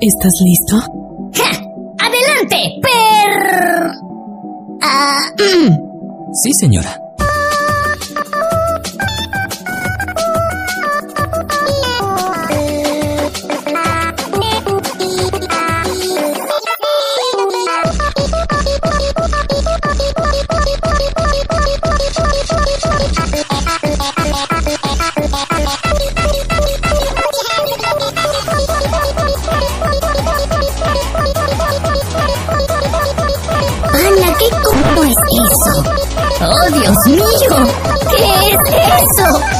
¿Estás listo? ¡Ja! ¡Adelante! Per... Ah, mm. Sí, señora. Dios mío! ¿Qué es eso?